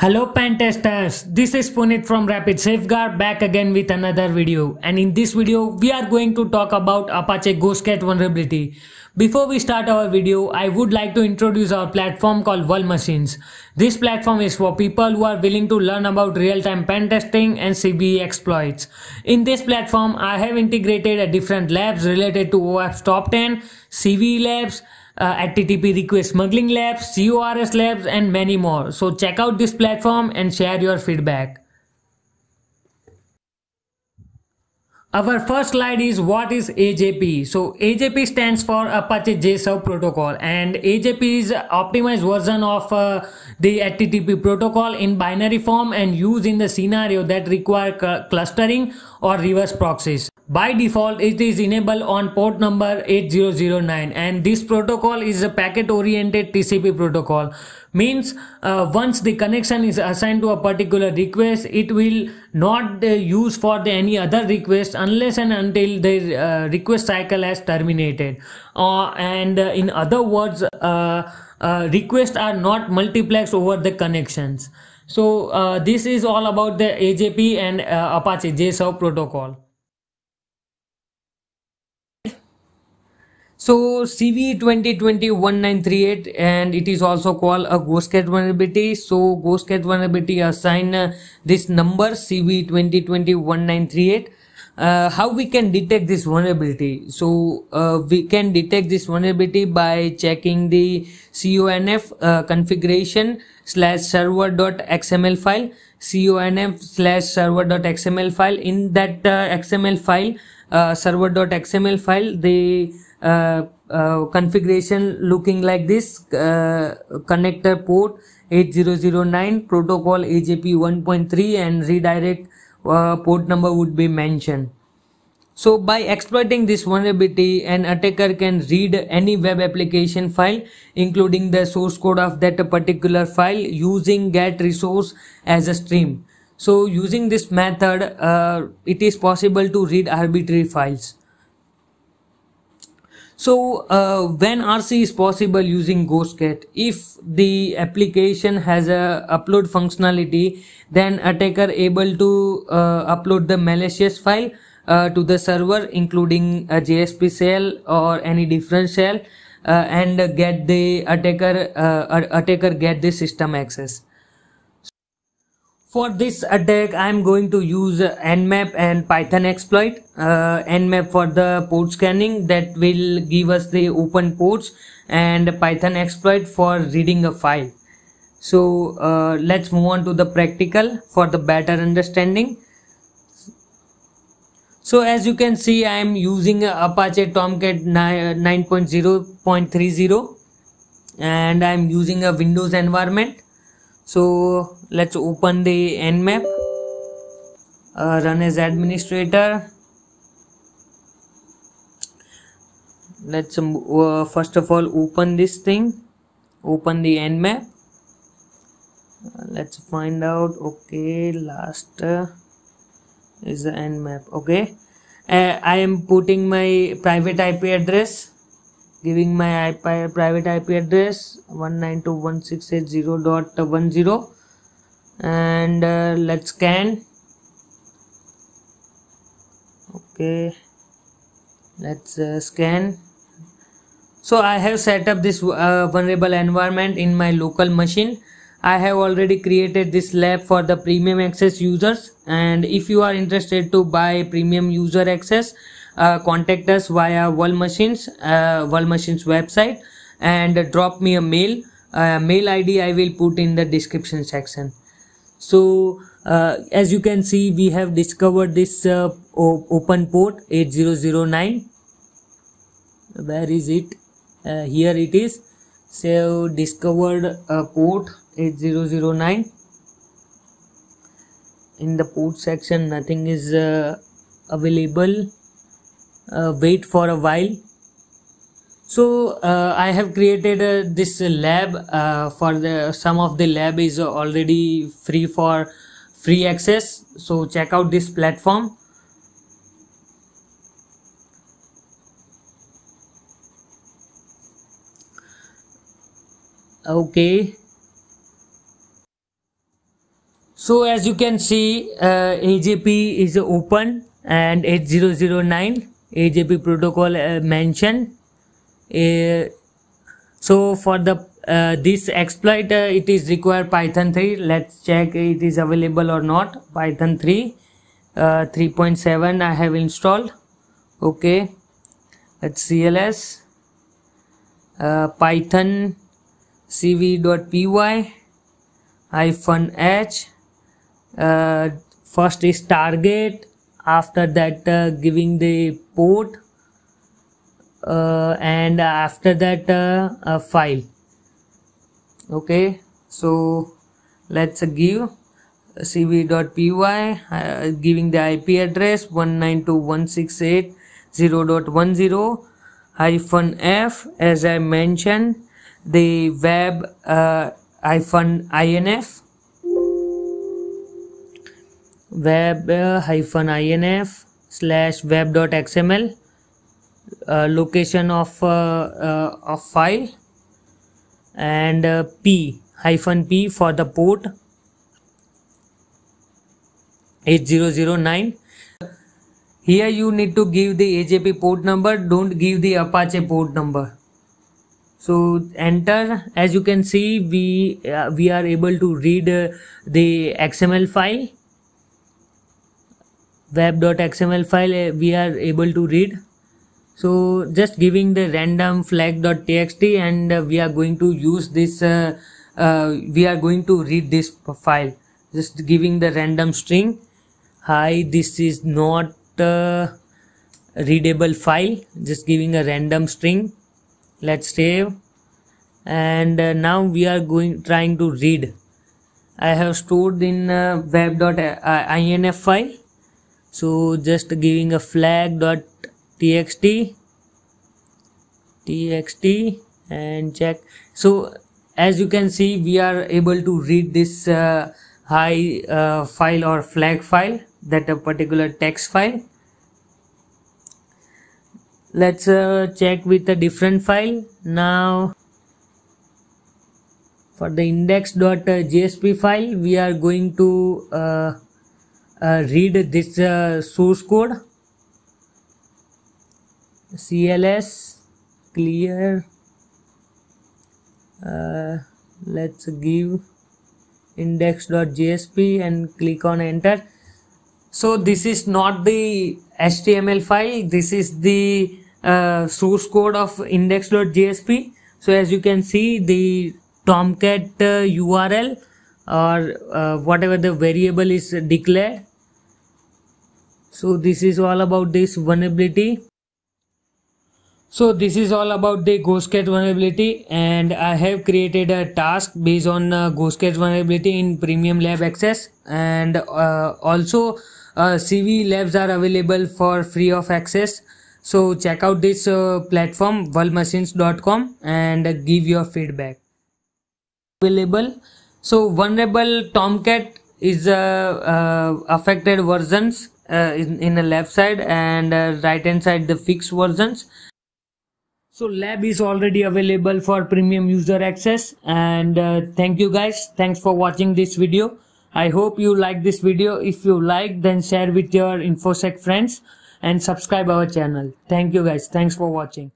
Hello pen testers, this is Punit from Rapid Safeguard back again with another video and in this video we are going to talk about Apache Ghostcat vulnerability. Before we start our video, I would like to introduce our platform called World Machines. This platform is for people who are willing to learn about real-time pen testing and CVE exploits. In this platform, I have integrated a different labs related to OWASP Top 10, CVE labs, uh, HTTP request smuggling labs, CORS labs, and many more. So check out this platform and share your feedback. Our first slide is what is AJP. So AJP stands for Apache JServe protocol and AJP is optimized version of uh, the HTTP protocol in binary form and used in the scenario that require clustering or reverse proxies. By default, it is enabled on port number 8009 and this protocol is a packet oriented TCP protocol. Means uh, once the connection is assigned to a particular request, it will not uh, use for the any other request unless and until the uh, request cycle has terminated. Uh, and uh, in other words, uh, requests are not multiplexed over the connections. So this is all about the AJP and Apache JServe protocol. So CV 2020-1938 and it is also called a Ghostcat vulnerability. So Ghostcat vulnerability assign uh, this number CV 2020-1938. Uh, how we can detect this vulnerability? So uh, we can detect this vulnerability by checking the conf uh, configuration slash server.xml file conf slash server.xml file in that uh, xml file uh, server.xml file the uh, uh, configuration looking like this uh, connector port 8009 protocol AJP 1.3 and redirect port number would be mentioned so by exploiting this vulnerability, an attacker can read any web application file, including the source code of that particular file using get resource as a stream. So using this method, uh, it is possible to read arbitrary files. So uh, when RC is possible using Ghostcat, if the application has a upload functionality, then attacker able to uh, upload the malicious file uh, to the server, including a JSP shell or any different shell, uh, and get the attacker uh, attacker get the system access. For this attack, I am going to use Nmap and Python exploit. Uh, Nmap for the port scanning that will give us the open ports and Python exploit for reading a file. So uh, let's move on to the practical for the better understanding. So as you can see, I am using Apache Tomcat 9.0.30 and I am using a Windows environment so let's open the nmap uh, run as administrator. Let's um, uh, first of all open this thing. Open the nmap uh, let's find out okay last uh, is the nmap okay. Uh, i am putting my private ip address. Giving my IP, private IP address 192.168.0.10 and uh, let's scan. Okay. Let's uh, scan. So I have set up this uh, vulnerable environment in my local machine. I have already created this lab for the premium access users. And if you are interested to buy premium user access uh, contact us via World Machines, uh, Machines website. And drop me a mail. Uh, mail ID I will put in the description section. So uh, as you can see, we have discovered this uh, open port 8009. Where is it? Uh, here it is. So discovered a port 8009. In the port section, nothing is available uh, wait for a while so uh, i have created uh, this lab uh, for the some of the lab is already free for free access. So check out this platform. Okay. So as you can see uh, AJP is open and 8009 AJP protocol uh, mentioned so for the uh, this exploit uh, it is require python 3 let's check it is available or not. Python 3 uh, 3.7 i have installed. Okay. Let's cls uh, python cv.py hyphen h. Uh, first is target. After that uh, giving the port and after that uh, a file. Okay so let's give cv.py uh, giving the ip address 192.168.0.10 hyphen f. As i mentioned the web uh, hyphen inf web uh, hyphen inf slash web.xml uh, location of uh, uh, of file and p hyphen p for the port 8009 here you need to give the AJP port number. Don't give the Apache port number. So enter. As you can see we uh, we are able to read uh, the XML file. Web.xml file uh, we are able to read so just giving the random flag.txt and uh, we are going to use this uh, uh, we are going to read this file. Just giving the random string. Hi this is not readable file. Just giving a random string. Let's save. And uh, now we are going trying to read. I have stored in uh, web.inf file. So just giving a flag dot txt txt and check. So as you can see we are able to read this uh, high uh, file or flag file that a particular text file. Let's uh, check with a different file. Now for the index.jsp file we are going to uh, uh, read this uh, source code cls clear. Uh, let's give index.jsp and click on enter. So this is not the html file. This is the uh, source code of index.jsp so as you can see the tomcat uh, url or uh, whatever the variable is declared. So this is all about this vulnerability so this is all about the GhostCat vulnerability and I have created a task based on uh, GhostCat vulnerability in Premium Lab Access and uh, also uh, CV labs are available for free of access. So check out this uh, platform vulmachines.com and give your feedback. Available. So vulnerable Tomcat is uh, uh, affected versions uh, in, in the left side and right hand side the fixed versions so lab is already available for premium user access. And uh, thank you guys. Thanks for watching this video. I hope you like this video. If you like then share with your infosec friends and subscribe our channel. Thank you guys. Thanks for watching